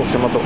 島と。